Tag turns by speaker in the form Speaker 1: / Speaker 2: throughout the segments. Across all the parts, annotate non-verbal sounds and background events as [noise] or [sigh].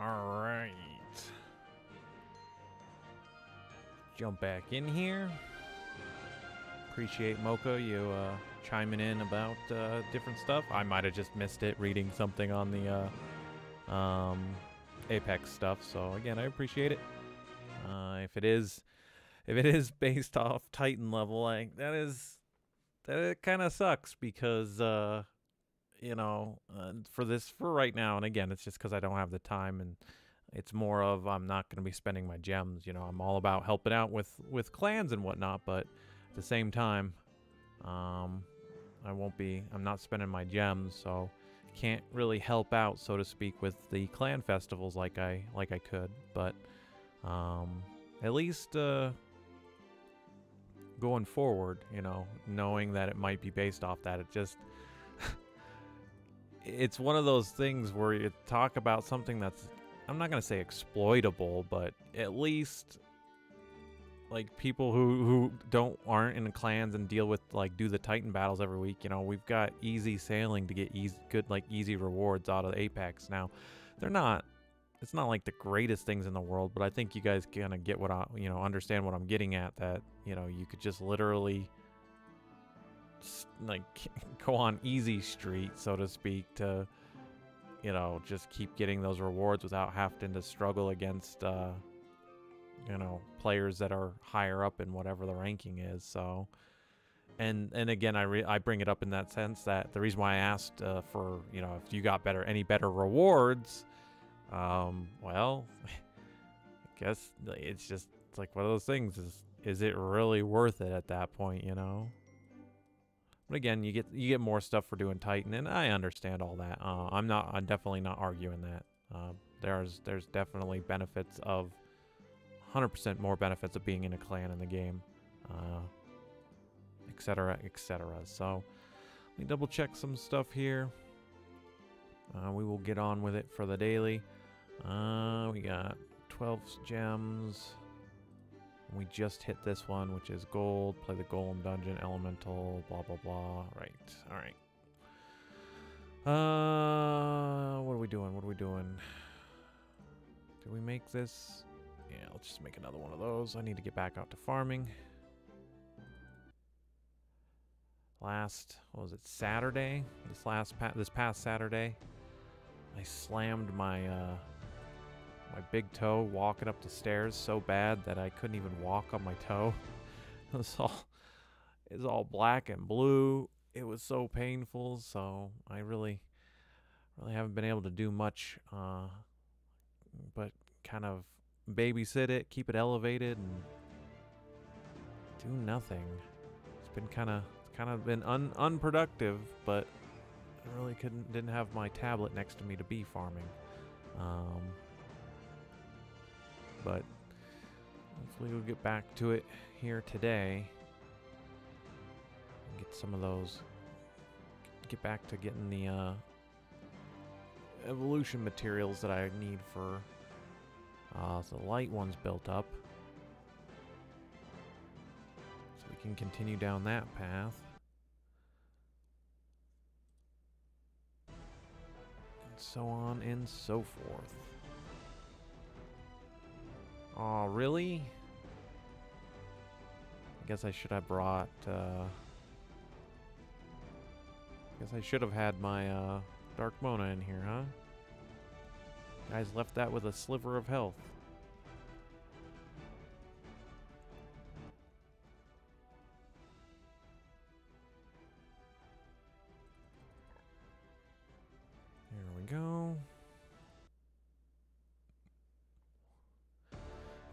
Speaker 1: All right. Jump back in here. Appreciate Mocha you uh, chiming in about uh, different stuff. I might have just missed it reading something on the uh, um, Apex stuff. So again, I appreciate it. Uh, if it is, if it is based [laughs] off Titan level, like that is, that kind of sucks because uh, you know, uh, for this for right now. And again, it's just because I don't have the time, and it's more of I'm not going to be spending my gems. You know, I'm all about helping out with with clans and whatnot, but at the same time, um, I won't be. I'm not spending my gems, so can't really help out, so to speak, with the clan festivals like I like I could. But um, at least. Uh, going forward, you know, knowing that it might be based off that, it just it's one of those things where you talk about something that's I'm not gonna say exploitable, but at least like people who who don't aren't in clans and deal with like do the Titan battles every week. You know, we've got easy sailing to get easy good like easy rewards out of Apex. Now, they're not. It's not like the greatest things in the world, but I think you guys kind of get what I you know understand what I'm getting at. That you know you could just literally like [laughs] go on easy street, so to speak, to you know just keep getting those rewards without having to struggle against uh, you know players that are higher up in whatever the ranking is. So. And and again, I re- I bring it up in that sense that the reason why I asked uh, for you know if you got better any better rewards, um, well, [laughs] I guess it's just it's like one of those things is is it really worth it at that point, you know? But again, you get you get more stuff for doing Titan, and I understand all that. Uh, I'm not. I'm definitely not arguing that. Uh, there's there's definitely benefits of 100% more benefits of being in a clan in the game, etc. Uh, etc. Et so let me double check some stuff here. Uh, we will get on with it for the daily. Uh, we got 12 gems. We just hit this one, which is gold. Play the golem dungeon, elemental, blah, blah, blah. Right. All right. Uh, what are we doing? What are we doing? Did we make this? Yeah, let's just make another one of those. I need to get back out to farming. Last, what was it, Saturday? This last, pa this past Saturday, I slammed my, uh, my big toe walking up the stairs so bad that I couldn't even walk on my toe. [laughs] It was all it was all black and blue. It was so painful, so I really really haven't been able to do much uh, but kind of babysit it, keep it elevated and do nothing. It's been kind of kind of been un unproductive, but I really couldn't didn't have my tablet next to me to be farming. Um, but hopefully we'll get back to it here today. Get some of those. Get back to getting the uh, evolution materials that I need for uh, the light one's built up. So we can continue down that path. And so on and so forth. Oh, really? I guess I should have brought, uh... I guess I should have had my, uh, Dark Mona in here, huh? Guys left that with a sliver of health.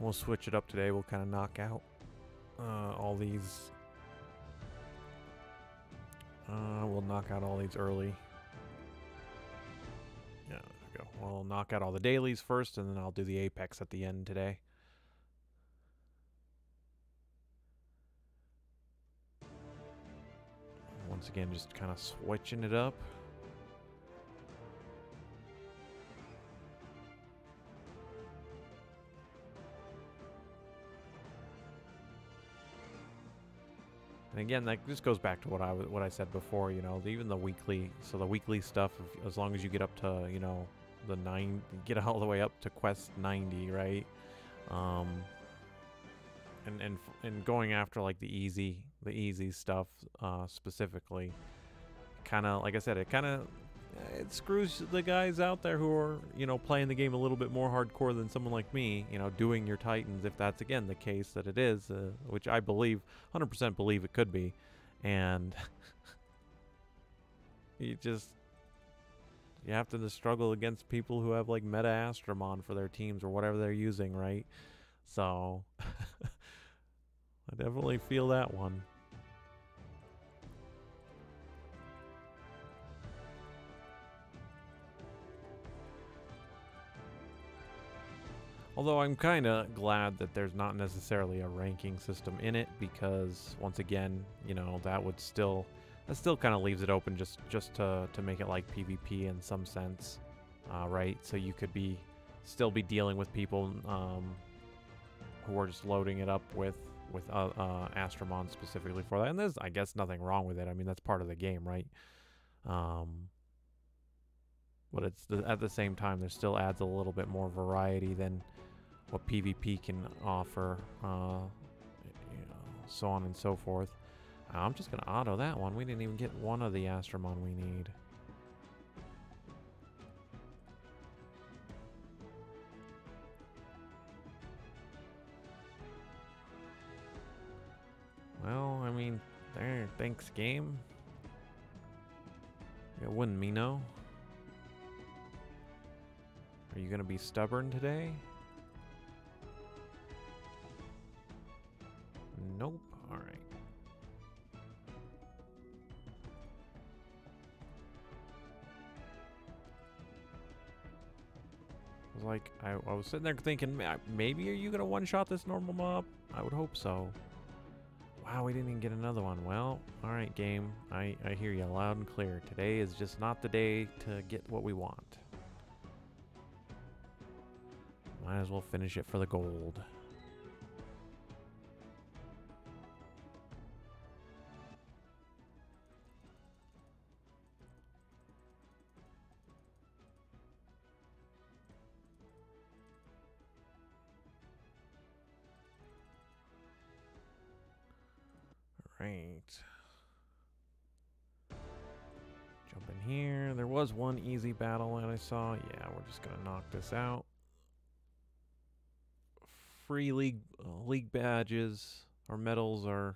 Speaker 1: We'll switch it up today. We'll kind of knock out uh, all these. Uh, we'll knock out all these early. Yeah, there we go. We'll knock out all the dailies first, and then I'll do the Apex at the end today. Once again, just kind of switching it up. And again, that just goes back to what I what I said before. You know, even the weekly. So the weekly stuff, as long as you get up to you know the nine, get [laughs] all the way up to quest 90, right? Um, and and and going after like the easy, the easy stuff uh, specifically, kind of like I said, it kind of it screws the guys out there who are you know playing the game a little bit more hardcore than someone like me. You know, doing your titans if that's again the case that it is, uh, which I believe, 100% believe it could be, and [laughs] you just you have to struggle against people who have like meta Astromon for their teams or whatever they're using, right? So [laughs] I definitely feel that one. Although I'm kind of glad that there's not necessarily a ranking system in it because once again, you know, that would still that still kind of leaves it open just just to to make it like PvP in some sense. Uh, right? So you could be still be dealing with people um, who are just loading it up with with uh, uh, Astromon specifically for that. And there's, I guess, nothing wrong with it. I mean, that's part of the game, right? Um, but it's the, at the same time, there still adds a little bit more variety than what PvP can offer, uh, you know, so on and so forth. I'm just gonna auto that one. We didn't even get one of the Astromon we need. Well, I mean, there, thanks game. It wouldn't me know. Are you gonna be stubborn today? Like, I, I was sitting there thinking, maybe are you gonna one-shot this normal mob? I would hope so. Wow, we didn't even get another one. Well, all right, game. I, I hear you loud and clear. Today is just not the day to get what we want. Might as well finish it for the gold. Was one easy battle that I saw. Yeah, we're just gonna knock this out. Free league uh, league badges or medals are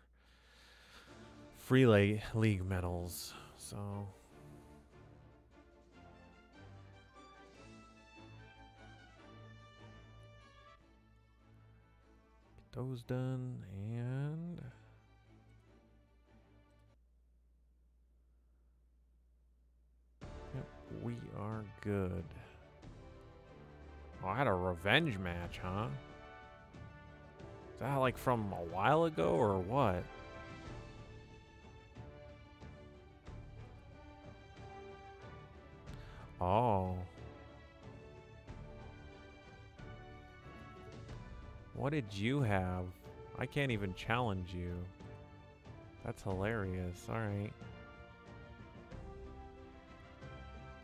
Speaker 1: free la- league medals. So get those done and we are good. Oh, I had a revenge match, huh? Is that like from a while ago or what? Oh. What did you have? I can't even challenge you. That's hilarious. Alright.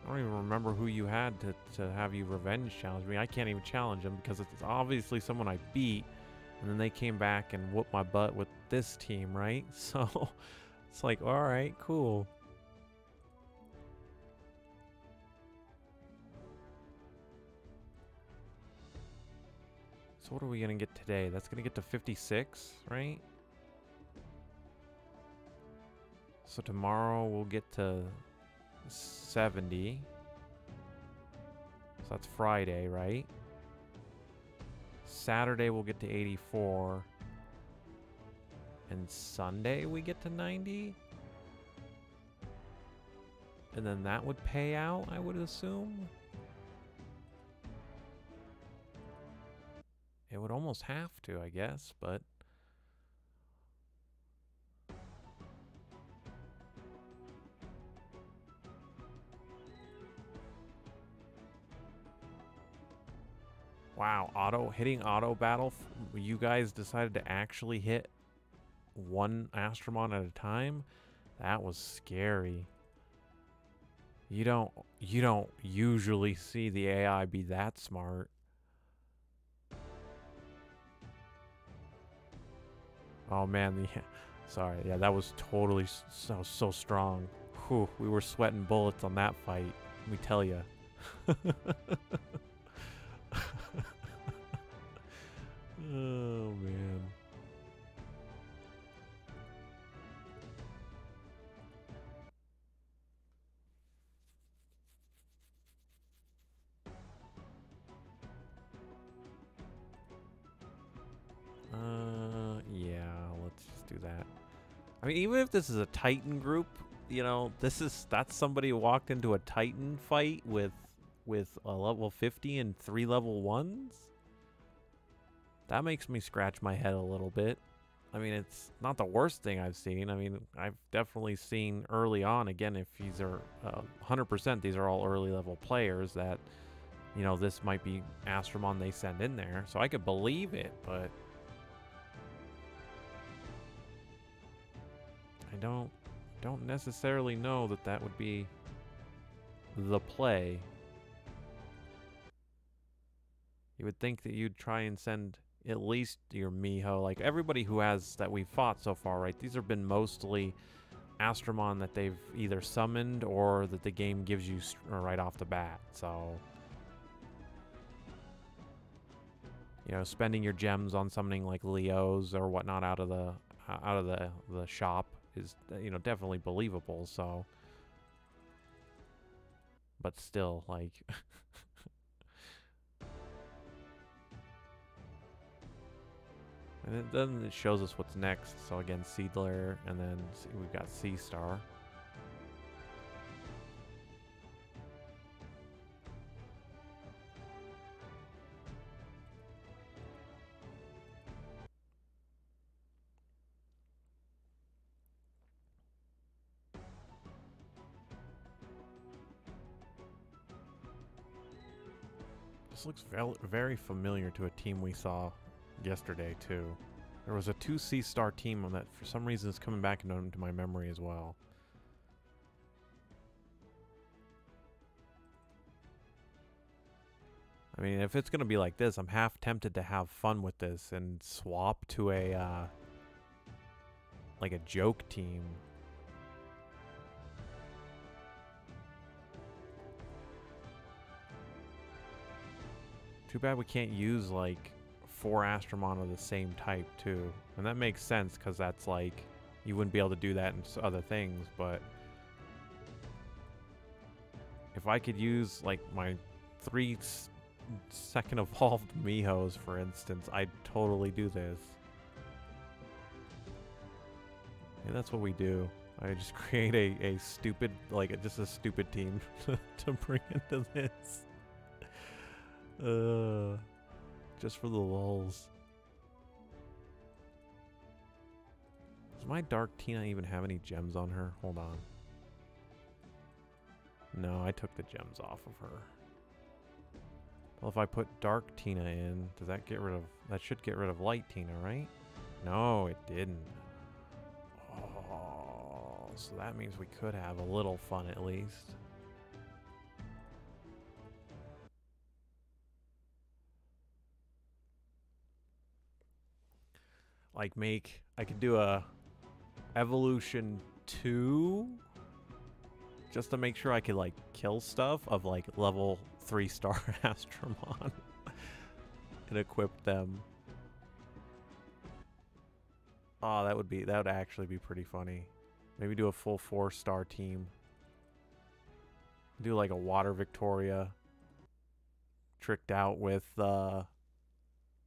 Speaker 1: I don't even remember who you had to, to have you revenge challenge me. I can't even challenge them because it's obviously someone I beat. And then they came back and whooped my butt with this team, right? [laughs] So it's like, alright, cool. So what are we going to get today? That's going to get to 56, right? So tomorrow we'll get to 70. So that's Friday, right? Saturday we'll get to 84. And Sunday we get to 90? And then that would pay out, I would assume? It would almost have to, I guess, but Wow, auto hitting auto battle. You guys decided to actually hit one Astromon at a time. That was scary. You don't you don't usually see the AI be that smart. Oh man, the [laughs] sorry, yeah, that was totally so so strong. Whew, we were sweating bullets on that fight. Let me tell you. [laughs] oh man. Uh, yeah, let's just do that. I mean, even if this is a Titan group, you know, this is that's somebody who walked into a Titan fight with with a level 50 and three level ones. That makes me scratch my head a little bit. I mean, it's not the worst thing I've seen. I mean, I've definitely seen early on, again, if these are uh, 100%, these are all early level players that, you know, this might be Astromon they send in there. So I could believe it, but I don't don't necessarily know that that would be the play. You would think that you'd try and send at least your Miho, like everybody who has that we've fought so far, right? These have been mostly Astromon that they've either summoned or that the game gives you uh, right off the bat. So, you know, spending your gems on something like Leo's or whatnot out of the uh, out of the the shop is uh, you know definitely believable. So, but still, like. [laughs] And then it shows us what's next. So again, Seedler, and then we've got Sea Star. This looks very familiar to a team we saw yesterday too. There was a two Sea Star team on that for some reason is coming back into my memory as well. I mean, if it's going to be like this, I'm half tempted to have fun with this and swap to a, uh, like a joke team. Too bad we can't use, like, four Astromon of the same type too. And that makes sense because that's like, you wouldn't be able to do that in other things, but if I could use like my three second [laughs] evolved Mihos, for instance, I'd totally do this. And that's what we do. I just [laughs] create a, a stupid, like, a, just a stupid team to, [laughs] to bring into this. Uh just for the lulls. Does my Dark Tina even have any gems on her? Hold on. No, I took the gems off of her. Well, if I put Dark Tina in, does that get rid of... That should get rid of Light Tina, right? No, it didn't. Oh, so that means we could have a little fun at least. Like make I could do a evolution 2 just to make sure I could like kill stuff of like level 3 star [laughs] Astromon and equip them. Oh, that would be that would actually be pretty funny. Maybe do a full 4 star team. Do like a water Victoria tricked out with uh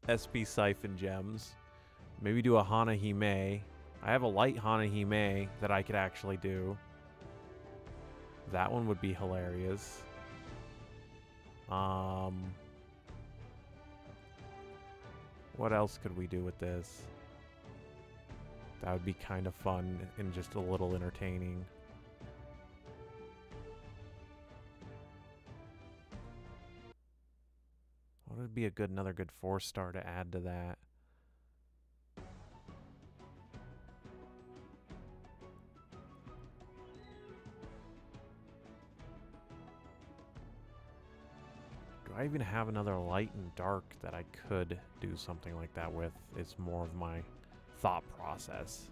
Speaker 1: SP Siphon gems. Maybe do a Hana Hime. I have a light Hana Hime that I could actually do. That one would be hilarious. Um, what else could we do with this? That would be kind of fun and just a little entertaining. What would be a good another good four star to add to that? Do I even have another light and dark that I could do something like that with? It's more of my thought process.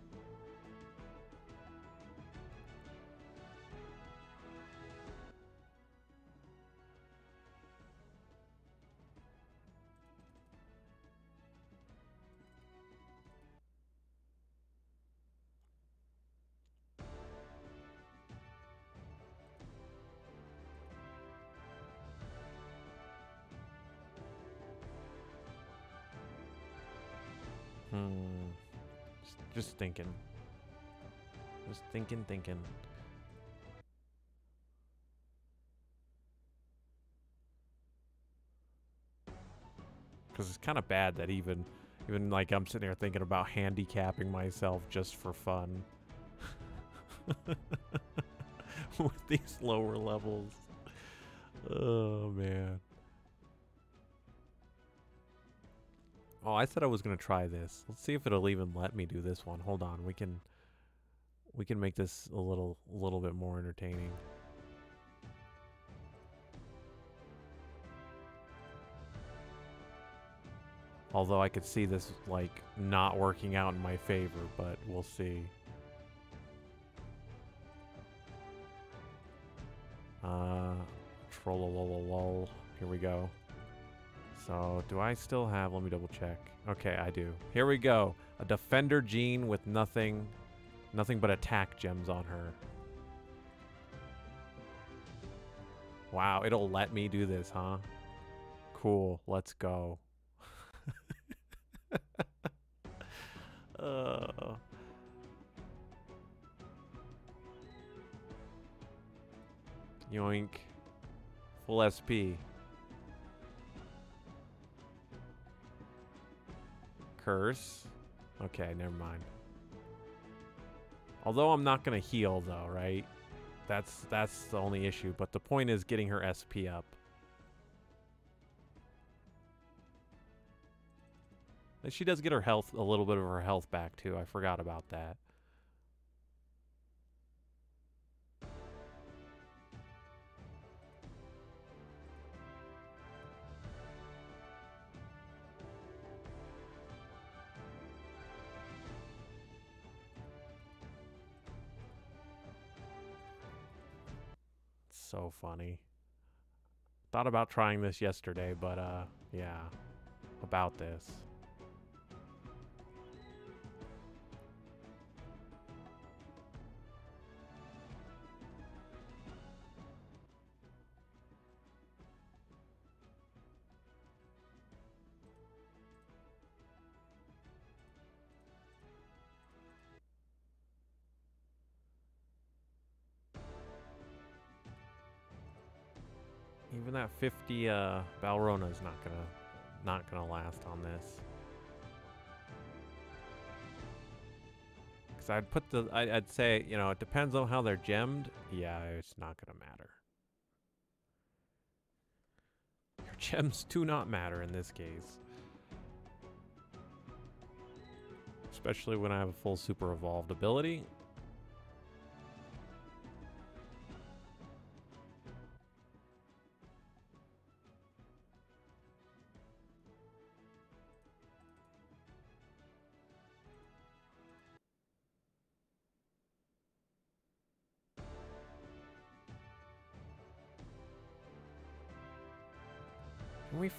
Speaker 1: Hmm. Just, just thinking. Just thinking, thinking. Because it's kind of bad that even, even like I'm sitting here thinking about handicapping myself just for fun. [laughs] With these lower levels. Oh, man. Oh, I said I was gonna try this. Let's see if it'll even let me do this one. Hold on, we can we can make this a little a little bit more entertaining. Although I could see this like not working out in my favor, but we'll see. Uh, trollololol. Here we go. So, do I still have... Let me double check. Okay, I do. Here we go. A Defender Jean with nothing... Nothing but attack gems on her. Wow, it'll let me do this, huh? Cool, let's go. [laughs] uh... Yoink. Full SP. Curse. Okay, never mind. Although I'm not going to heal, though, right? That's, that's the only issue. But the point is getting her SP up. And she does get her health, a little bit of her health back, too. I forgot about that. So funny. Thought about trying this yesterday, but uh, yeah, about this. 50 uh, Balrona is not gonna not gonna last on this. Cause I'd put the I, I'd say you know it depends on how they're gemmed. Yeah, it's not gonna matter. Your [laughs] gems do not matter in this case. Especially when I have a full super evolved ability.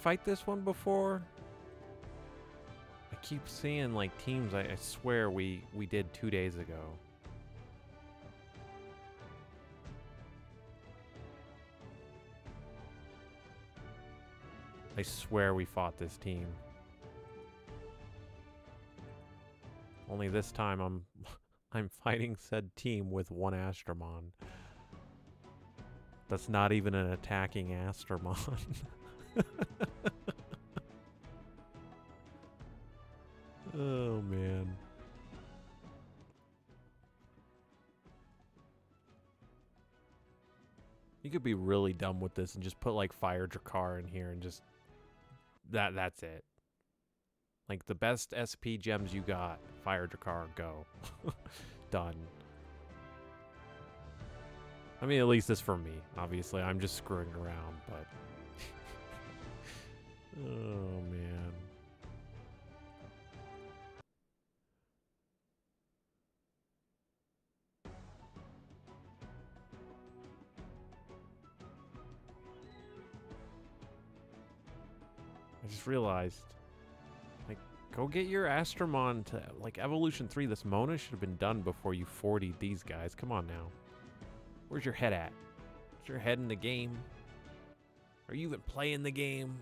Speaker 1: Fight this one before? I keep seeing like teams I, I swear we we did two days ago. I swear we fought this team. Only this time I'm [laughs] I'm fighting said team with one Astromon. That's not even an attacking Astromon. [laughs] could be really dumb with this and just put like Fire Drakkar in here and just that that's it. Like the best SP gems you got, Fire Drakkar, go. [laughs] Done. I mean, at least this for me. Obviously, I'm just screwing around, but. [laughs] oh, man. Just realized. Like, go get your Astromon to, like, Evolution 3. This Mona should have been done before you 40 these guys. Come on now. Where's your head at? Is your head in the game? Are you even playing the game?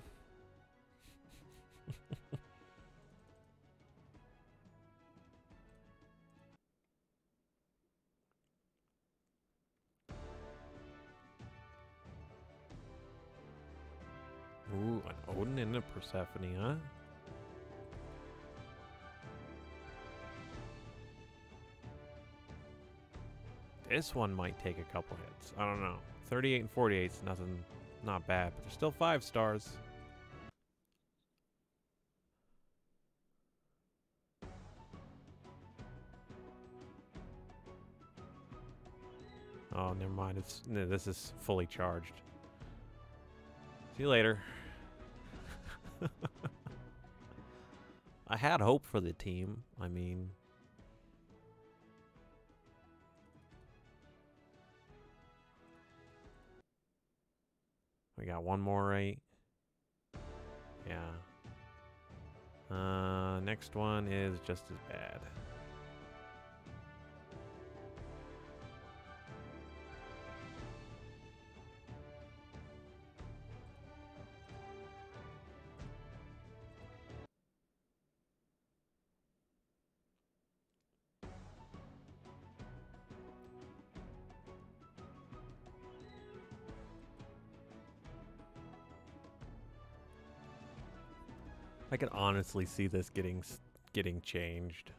Speaker 1: And a Persephone, huh? This one might take a couple hits. I don't know. 38 and 48 is nothing, not bad, but they're still five stars. Oh, never mind. It's no, this is fully charged. See you later. I had hope for the team. I mean, we got one more right. Yeah. Uh, next one is just as bad. I can honestly see this getting getting changed.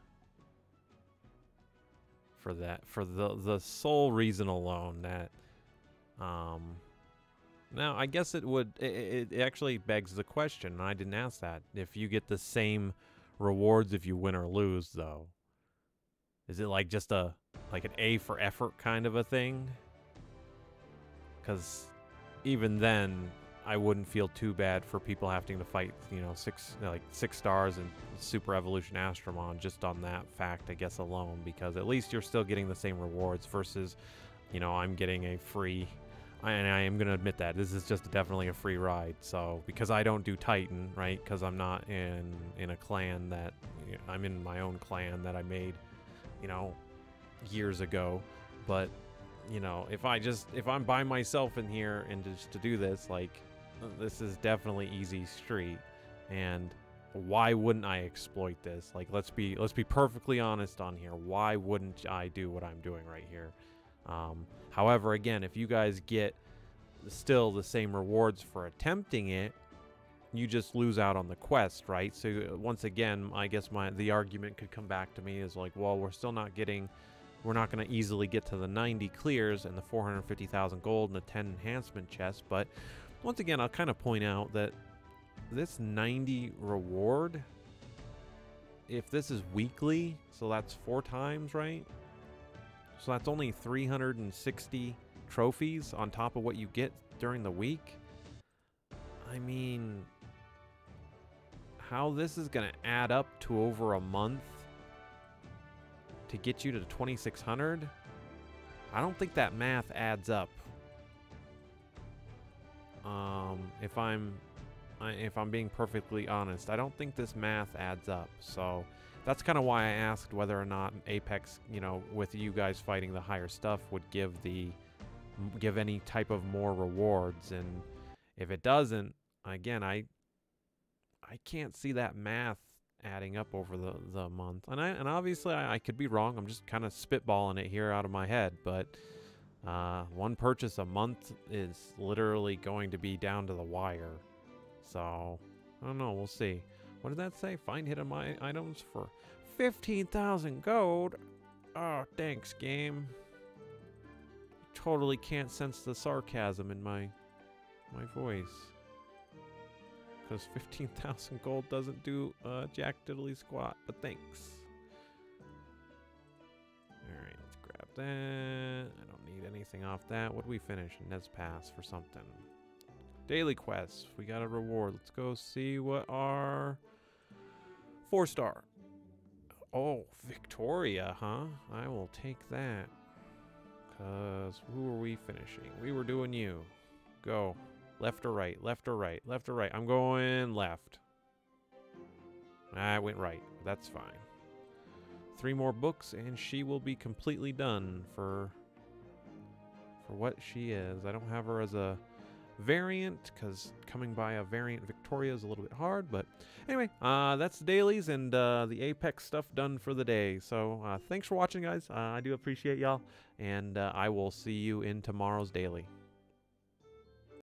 Speaker 1: For that for the the sole reason alone that um now I guess it would it, it actually begs the question and I didn't ask that if you get the same rewards if you win or lose though. Is it like just a like an A for effort kind of a thing? Cuz even then I wouldn't feel too bad for people having to fight, you know, six like six stars and Super Evolution Astromon just on that fact, I guess alone, because at least you're still getting the same rewards versus, you know, I'm getting a free. And I am gonna admit that this is just definitely a free ride. So because I don't do Titan, right? Because I'm not in in a clan that you know, I'm in my own clan that I made, you know, years ago. But you know, if I just if I'm by myself in here and just to do this, like this is definitely easy street and why wouldn't I exploit this? Like let's be let's be perfectly honest on here. Why wouldn't I do what I'm doing right here? Um, however, again, if you guys get still the same rewards for attempting it, you just lose out on the quest, right? So once again, I guess my the argument could come back to me is like, well, we're still not getting we're not going to easily get to the 90 clears and the 450,000 gold and the 10 enhancement chests, but once again, I'll kind of point out that this 90 reward, if this is weekly, so that's four times, right? So that's only 360 trophies on top of what you get during the week. I mean, how this is going to add up to over a month to get you to 2600 I don't think that math adds up um, if I'm if I'm being perfectly honest I don't think this math adds up so that's kind of why I asked whether or not Apex you know with you guys fighting the higher stuff would give the give any type of more rewards and if it doesn't again I I can't see that math adding up over the, the month. And I and obviously I, I could be wrong. I'm just kind of spitballing it here out of my head, but uh, one purchase a month is literally going to be down to the wire. So I don't know. We'll see. What did that say? Find hidden my items for fifteen thousand gold. Oh, thanks, game. Totally can't sense the sarcasm in my my voice because 15,000 gold doesn't do uh, jack diddly squat, but thanks. Alright, let's grab that. Need anything off that. What do we finish? Nez Pass for something. Daily quests. We got a reward. Let's go see what our four star. Oh, Victoria, huh? I will take that. Because who are we finishing? We were doing you. Go. Left or right? Left or right? Left or right? I'm going left. I went right. That's fine. Three more books, and she will be completely done for for what she is. I don't have her as a variant because coming by a variant Victoria is a little bit hard. But anyway, uh, that's the dailies and uh, the Apex stuff done for the day. So uh, thanks for watching, guys. Uh, I do appreciate y'all, and uh, I will see you in tomorrow's daily.